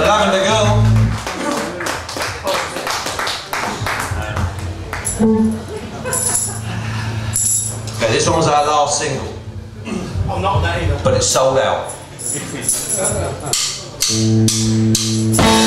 go. Okay, this one's our last single, I'm not that either. but it's sold out.